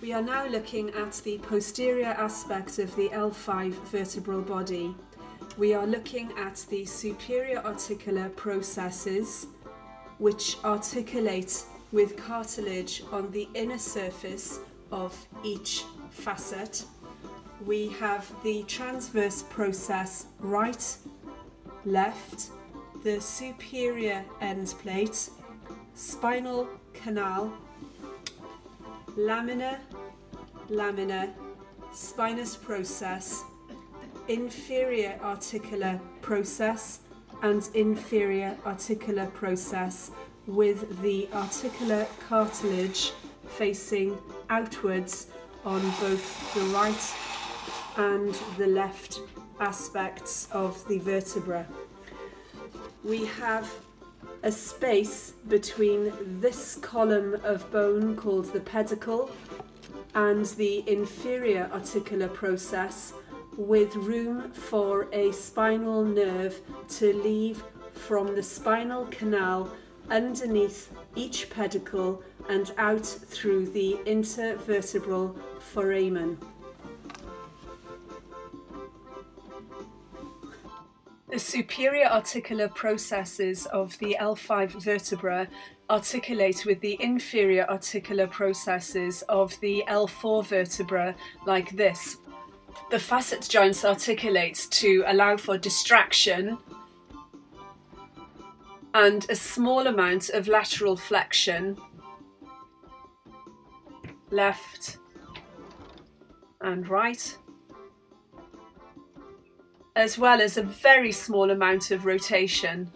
We are now looking at the posterior aspect of the L5 vertebral body. We are looking at the superior articular processes which articulate with cartilage on the inner surface of each facet. We have the transverse process right, left, the superior end plate, spinal canal, lamina, lamina, spinous process, inferior articular process, and inferior articular process with the articular cartilage facing outwards on both the right and the left aspects of the vertebra. We have a space between this column of bone called the pedicle and the inferior articular process with room for a spinal nerve to leave from the spinal canal underneath each pedicle and out through the intervertebral foramen. The superior articular processes of the L5 vertebra articulate with the inferior articular processes of the L4 vertebra like this. The facet joints articulate to allow for distraction and a small amount of lateral flexion left and right as well as a very small amount of rotation.